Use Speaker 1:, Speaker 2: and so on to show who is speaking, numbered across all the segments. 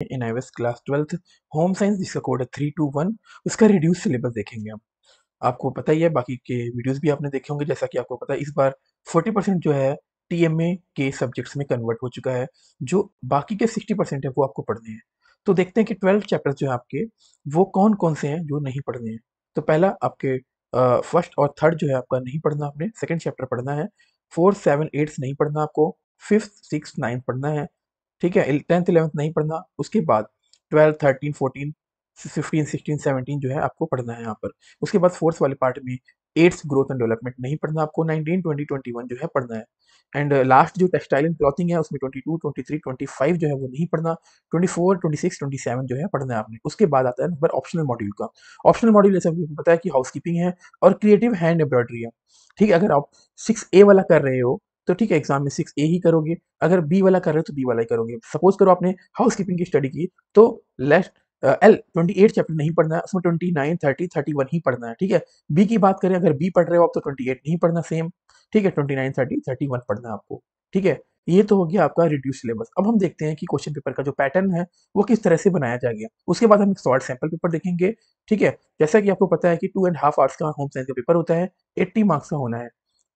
Speaker 1: इन आईवेस class twelfth home science जिसका code है थ्री टू वन उसका रिड्यूस सिलेबस देखेंगे हम आपको पता ही है, बाकी के वीडियोस भी आपने देखे होंगे, जैसा कि आपको पता है, इस बार 40 परसेंट जो है टीएमए के सब्जेक्ट्स में कन्वर्ट हो चुका है, जो बाकी के 60 परसेंट है, वो आपको पढ़ने हैं। तो देखते हैं कि 12 चैप्टर्स जो है आपके, वो कौन कौन से हैं जो नहीं पढ़ने हैं। तो पहला आपके फ़र्स्ट और थर्ड जो है आपका नहीं पढ़ना आपने सेकेंड चैप्टर पढ़ना है फोर्थ सेवन एट्थ नहीं पढ़ना आपको फिफ्थ सिक्स नाइन्थ पढ़ना है ठीक है टेंथ इलेवंथ नहीं पढ़ना, उसके बाद twelve thirteen fourteen fifteen sixteen seventeen जो है आपको पढ़ना है यहाँ पर। उसके बाद फोर्थ वाले पार्ट में एट्स ग्रोथ एंड डेवलपमेंट नहीं पढ़ना आपको नाइनटीन ट्वेंटी ट्वेंटी वन जो है पढ़ना है। एंड लास्ट जो टेक्सटाइल एंड क्लॉथिंग है, उसमें twenty two twenty three twenty five जो है वो नहीं पढ़ना। Twenty four twenty six twenty seven जो है पढ़ना है आपने। उसके बाद आता है नंबर ऑप्शनल मॉड्यूल का। ऑप्शनल मॉड्यूल जैसे आपको पता है कि हाउस कीपिंग है और क्रिएटिव हैंड एम्ब्रॉयडरी है। ठीक है, अगर आप सिक्स ए वाला कर रहे हो तो ठीक है एग्ज़ाम में सिक्स ए ही करोगे। अगर बी वाला कर रहे हो तो बी वाला ही करोगे। सपोज़ करो आपने हाउस कीपिंग की स्टडी की तो left L twenty eight chapter नहीं पढ़ना है, उसमें twenty nine thirty thirty one ही पढ़ना है, ठीक है? बी की बात करें, अगर बी पढ़ रहे हो आप तो ट्वेंटी एट नहीं पढ़ना सेम ठीक है? Twenty nine thirty thirty one पढ़ना है आपको, ठीक है? ये तो हो गया आपका रिड्यूस सिलेबस अब हम देखते हैं कि क्वेश्चन पेपर का जो पैटर्न है, वो किस तरह से बनाया जा गया। उसके बाद हम एक शॉर्ट सैंपल पेपर देखेंगे, ठीक है? जैसा कि आपको पता है कि टू एंड हाफ़ आवर्स का होम साइंस का पेपर होता है एट्टी मार्क्स का होना है।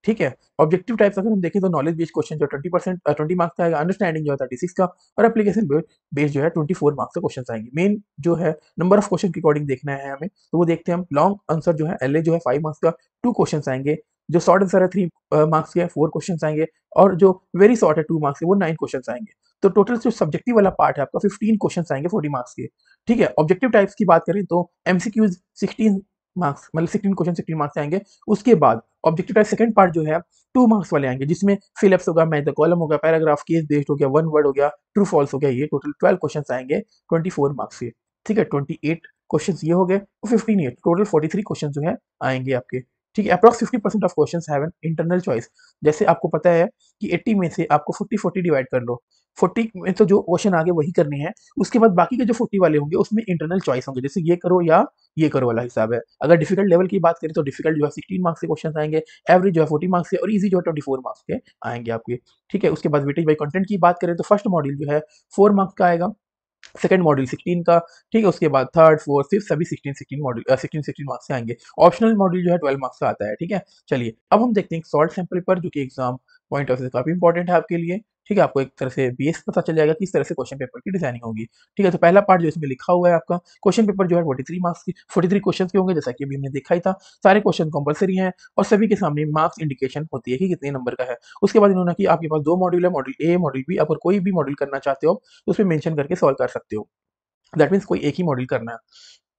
Speaker 1: ठीक है? ऑब्जेक्टिव टाइप्स अगर हम देखें तो नॉलेज बेस्ड क्वेश्चन जो ट्वेंटी परसेंट ट्वेंटी मार्क्स का आएगा अंडरस्टैंडिंग जो है थर्टी सिक्स का, और एप्लीकेशन बेस्ड जो है ट्वेंटी फोर मार्क्स का क्वेश्चन आएँगे। मेन जो है नंबर ऑफ़ क्वेश्चन के अकॉर्डिंग देखना है हमें तो वो देखते हैं हम। लॉन्ग आंसर जो है एलए जो है फाइव मार्क्स का टू क्वेश्चन आएँगे। जो शॉर्ट आंसर है थ्री मार्क्स के फोर क्वेश्चन आएँगे, और जो वेरी शॉर्ट है टू मार्क्स के, वो नाइन क्वेश्चन आएँगे। तो टोटल जो सब्जेक्टिव वाला पार्ट है आपका फिफ्टीन क्वेश्चन आएँगे फोर्टी मार्क्स के। ठीक है? ऑब्जेक्टिव टाइप्स की बात करें तो एमसीक्यूज सिक्सटीन मार्क्स मतलब सिक्सटीन क्वेश्चन सिक्सटीन मार्क्स आएँगे। उसके बाद ऑब्जेक्टिव टाइप सेकंड पार्ट जो है टू मार्क्स वाले आएँगे, जिसमें फिलिप्स होगा मैथ कॉलम होगा पैराग्राफ केस बेस्ड हो गया वन वर्ड हो गया ट्रू फॉल्स हो गया, ये टोटल ट्वेल्व क्वेश्चन आएँगे ट्वेंटी फोर मार्क्स के ठीक है ट्वेंटी एट क्वेश्चन ये हो गए फिफ्टीन ये टोटल फोर्टी थ्री क्वेश्चन जो है, आएँगे आपके। ठीक है approx fifty percent of question have an internal choice जैसे आपको पता है कि एट्टी में से आपको फोर्टी फोर्टी डिवाइड कर लो फोर्टी में तो जो क्वेश्चन आगे वही करने हैं, उसके बाद बाकी के जो फोर्टी वाले होंगे, उसमें इंटरनल चॉइस होंगे। जैसे ये करो या ये करो वाला हिसाब है। अगर डिफ़िकल्ट लेवल की बात करें तो डिफ़िकल्ट जो है सिक्सटीन मार्क्स के क्वेश्चन आएँगे एवरेज जो है फोर्टी मार्क्स के और इजी जो है ट्वेंटी फोर मार्क्स के आएँगे आपके। ठीक है, उसके बाद वेटेज बाई कंटेंट की बात करें तो फ़र्स्ट मॉड्यूल जो है फोर मार्क्स का आएगा सेकंड मॉड्यूल 16 का, ठीक है, उसके बाद थर्ड फोर्थ फिफ्थ सभी 16 16 मॉड्यूल 16 16 मार्क्स से आएँगे। ऑप्शनल मॉड्यूल जो है 12 मार्क्स का आता है, ठीक है। चलिए, अब हम देखते हैं सॉल्ट सैंपल पर, जो कि एग्ज़ाम पॉइंट ऑफ़ व्यू काफ़ी इंपॉर्टेंट है आपके लिए। ठीक है, आपको एक तरह से बेस पता चल जाएगा किस तरह से क्वेश्चन पेपर की डिज़ाइनिंग होगी। ठीक है तो पहला पार्ट जो इसमें लिखा हुआ है आपका क्वेश्चन पेपर जो है फोर्टी थ्री मार्क्स की फोर्टी थ्री क्वेश्चन के होंगे, जैसा कि अभी हमने देखा ही था। सारे क्वेश्चन कंपलसरी हैं और सभी के सामने मार्क्स इंडिकेशन होती है कि कितने नंबर का है। उसके बाद इन्होंने कि आपके पास दो मॉड्यूल है मॉड्यूल ए मॉड्यूल बी अगर कोई भी मॉड्यूल करना चाहते हो तो उसमें मैंशन करके सॉल्व कर सकते हो। दैट मीन्स कोई एक ही मॉड्यूल करना है।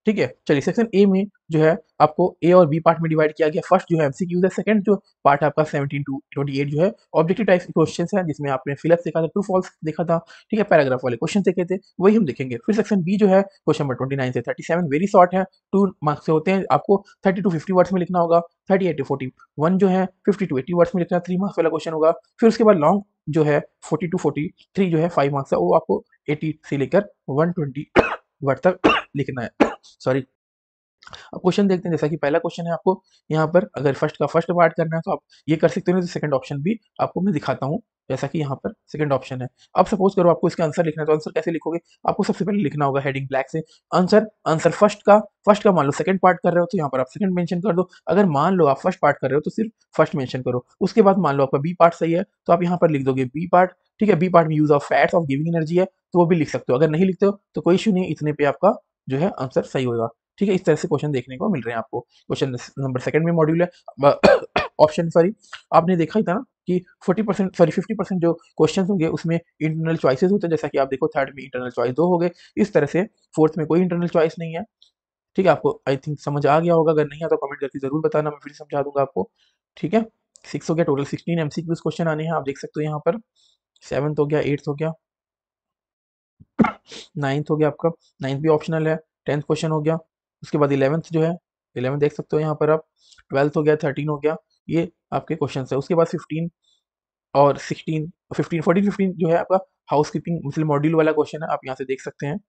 Speaker 1: ठीक है? चलिए सेक्शन ए में जो है आपको ए और बी पार्ट में डिवाइड किया गया। फ़र्स्ट जो है एमसीक्यूज है सेकंड जो पार्ट आपका 17 टू 28 जो है ऑब्जेक्टिव टाइप क्वेश्चन है, जिसमें आपने फिलअप देखा था ट्रू फॉल्स देखा था, ठीक है? पैराग्राफ वाले क्वेश्चन देखे थे, वही हम देखेंगे। फिर सेक्शन बी जो है क्वेश्चन नंबर 29 से 37 वेरी शॉर्ट है टू मार्क्स होते हैं, आपको 30 टू 50 वर्ड्स में लिखना होगा 38 टू 41 जो है 50 टू एटी वर्ड्स में लिखना थ्री मार्क्स वाला क्वेश्चन होगा। फिर उसके बाद लॉन्ग जो है 40 टू 43 जो है फाइव मार्क्स है, वो आपको एटी से लेकर 120 वर्ड तक लिखना है। सॉरी अब क्वेश्चन देखते हैं, जैसा कि पहला क्वेश्चन है आपको, यहाँ पर अगर फ़र्स्ट का फ़र्स्ट पार्ट करना है तो आप ये कर सकते हो तो सेकंड ऑप्शन भी आपको मैं दिखाता हूँ, जैसा कि यहाँ पर सेकंड ऑप्शन है। अब सपोज़ करो आपको इसका आंसर लिखना है तो आंसर कैसे लिखोगे? आपको सबसे पहले लिखना होगा हेडिंग ब्लैक से। आंसर आंसर फ़र्स्ट का फ़र्स्ट का मान लो सेकंड पार्ट कर रहे हो तो यहाँ पर आप सेकंड मेंशन कर दो। अगर मान लो आप फ़र्स्ट पार्ट कर रहे हो तो सिर्फ़ फ़र्स्ट मेंशन करो। उसके बाद मान लो आपका बी पार्ट सही है तो आप यहाँ पर लिख दोगे बी पार्ट ठीक है बी पार्ट में use of fats of giving energy है तो वो भी लिख सकते हो। अगर नहीं लिखते हो तो कोई इशू नहीं इतने पे आपका जो है आंसर सही होगा ठीक है, इस तरह से क्वेश्चन देखने को मिल रहे हैं आपको। क्वेश्चन नंबर सेकंड में मॉड्यूल है। ऑप्शन सॉरी आपने देखा ही था ना कि 40 परसेंट सॉरी 50 परसेंट जो क्वेश्चन होंगे, उसमें इंटरनल चॉइसेस होते हैं, जैसा कि आप देखो थर्ड में इंटरनल चॉइस दो हो गए। इस तरह से फोर्थ में कोई इंटरनल चॉइस नहीं है। ठीक है, आपको आई थिंक समझ आ गया होगा। अगर नहीं आता तो कमेंट करके ज़रूर बताना, मैं फिर समझा दूँगा आपको। ठीक है सिक्स हो गया टोटल सिक्सटीन एम क्वेश्चन आने हैं, आप देख सकते हो यहाँ पर। सेवन्थ हो गया, एट्थ हो गया, नाइन्थ हो गया आपका, नाइन्थ भी ऑप्शनल है, टेंथ क्वेश्चन हो गया, उसके बाद इलेवंथ जो है इलेवंथ देख सकते हो यहाँ पर आप, ट्वेल्थ हो गया, थर्टीन हो गया, ये आपके क्वेश्चन है, उसके बाद फिफ्टीन और सिक्सटीन, फिफ्टीन, फोर्टीन, फिफ्टीन जो है आपका हाउस कीपिंग मतलब मॉड्यूल वाला क्वेश्चन है, आप यहाँ से देख सकते हैं,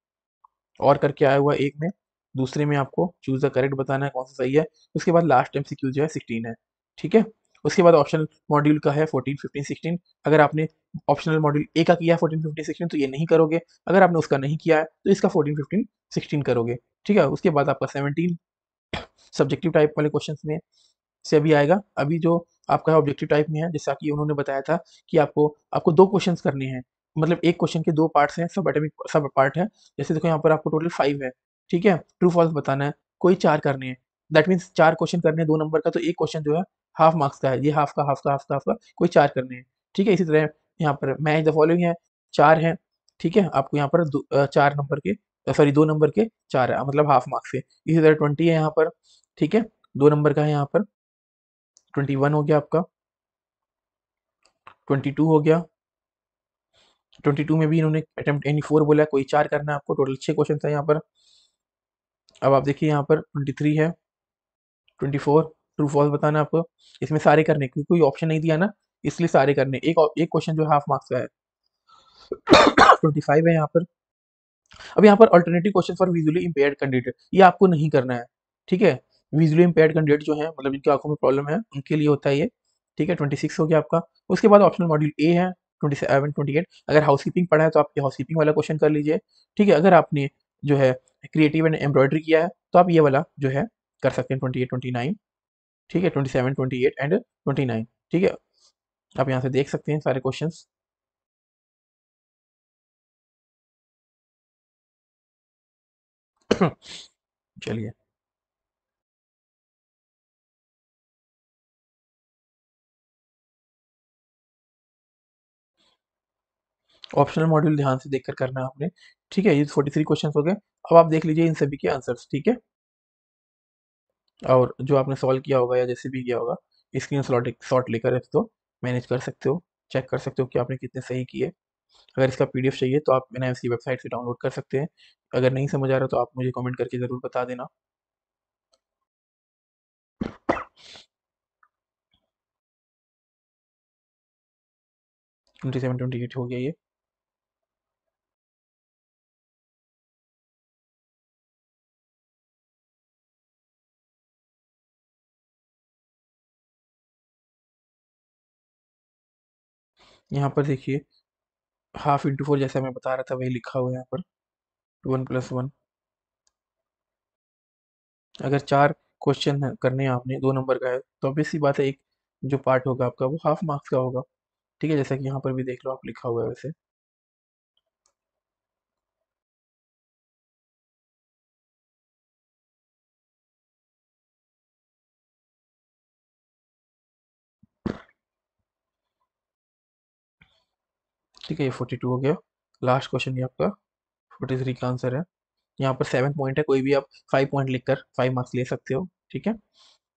Speaker 1: और करके आया हुआ एक में, दूसरे में आपको चूज़ द करेक्ट बताना है कौन सा सही है, उसके बाद लास्ट एम जो है सिक्सटीन है, ठीक है? उसके बाद ऑप्शनल मॉड्यूल का है फोर्टीन फिफ्टीन सिक्सटीन अगर आपने ऑप्शनल मॉड्यूल ए का किया फोर्टीन फिफ्टीन सिक्सटीन तो ये नहीं करोगे। अगर आपने उसका नहीं किया है तो इसका फोर्टीन फिफ्टीन सिक्सटीन करोगे। ठीक है? उसके बाद आपका सेवनटीन सब्जेक्टिव टाइप वाले क्वेश्चन में से अभी आएगा। अभी जो आपका ऑब्जेक्टिव टाइप में है, जैसा कि उन्होंने बताया था कि आपको आपको दो क्वेश्चंस करने हैं। मतलब एक क्वेश्चन के दो पार्ट्स हैं, सब एटमिक सब पार्ट है। जैसे देखो, यहाँ पर आपको टोटल फाइव है। ठीक है? ट्रू फॉल्स बताना है। कोई चार करने हैं। दैट मीन्स चार क्वेश्चन करने हैं, दो नंबर का तो एक क्वेश्चन जो है हाफ़ मार्क्स का है, ये हाफ़ का हाफ़ का हाफ़ का हाफ़ का, कोई चार करने हैं। ठीक है, इसी तरह यहाँ पर मैच द फॉलोइंग है, चार है, ठीक है, आपको यहाँ पर चार नंबर के सॉरी दो नंबर के चार है मतलब हाफ़ मार्क्स है। इसी तरह ट्वेंटी है यहाँ पर, ठीक है, दो नंबर का है यहाँ पर ट्वेंटी वन हो गया आपका ट्वेंटी टू हो गया ट्वेंटी टू में भी इन्होंने अटेम्प्ट एनी फोर बोला, कोई चार करना है आपको टोटल छः क्वेश्चन है यहाँ पर। अब आप देखिए यहाँ पर ट्वेंटी थ्री है ट्वेंटी फोर ट्रू फॉल्स बताना आपको। इसमें सारे करने, क्योंकि कोई ऑप्शन नहीं दिया ना, इसलिए सारे करने। एक एक क्वेश्चन जो हाफ़ मार्क्स का है। ट्वेंटी फाइव है यहाँ पर। अब यहाँ पर alternative question for visually impaired candidate ये आपको नहीं करना है, ठीक है? विजुअली इम्पेयर्ड कैंडिडेट जो है मतलब जिनकी आँखों में प्रॉब्लम है, उनके लिए होता है ये, ठीक है? ट्वेंटी सिक्स हो गया आपका। उसके बाद ऑप्शनल मॉड्यूल ए है ट्वेंटी सेवन ट्वेंटी एट अगर हाउसकीपिंग पढ़ा है तो आप ये हाउसकीपिंग वाला क्वेश्चन कर लीजिए, ठीक है? अगर आपने जो है क्रिएटिव एंड एम्ब्रॉयडरी किया है तो आप ये वाला जो है, कर सकते हैं ट्वेंटी एट ट्वेंटी नाइन ठीक है twenty seven twenty eight and twenty nine ठीक है? आप यहाँ से देख सकते हैं सारे क्वेश्चन चलिए। ऑप्शनल मॉड्यूल ध्यान से देखकर करना है आपने। ठीक है, ये फोर्टी थ्री क्वेश्चन हो गए। अब आप देख लीजिए इन सभी के आंसर्स ठीक है? और जो आपने सॉल्व किया होगा या जैसे भी किया होगा स्क्रीन शॉट शॉट लेकर इसको मैनेज कर सकते हो चेक कर सकते हो कि आपने कितने सही किए। अगर इसका पीडीएफ चाहिए तो आप एन की वेबसाइट से डाउनलोड कर सकते हैं। अगर नहीं समझ आ रहा तो आप मुझे कमेंट करके ज़रूर बता देना। ट्वेंटी सेवन ट्वेंटी एट हो गया ये। यहाँ पर देखिए हाफ़ इंटू फोर जैसा मैं बता रहा था, वही लिखा हुआ है यहाँ पर वन प्लस वन अगर चार क्वेश्चन करने हैं आपने, दो नंबर का है तो ऑब्वियस सी बात है एक जो पार्ट होगा आपका, वो हाफ़ मार्क्स का होगा। ठीक है, जैसा कि यहाँ पर भी देख लो, आप लिखा हुआ है वैसे। ठीक है, ये फोर्टी टू हो गया। लास्ट क्वेश्चन ये आपका। फोर्टी थ्री का आंसर है। यहाँ पर सेवन पॉइंट है, कोई भी आप फाइव पॉइंट लिखकर फाइव मार्क्स ले सकते हो, ठीक है?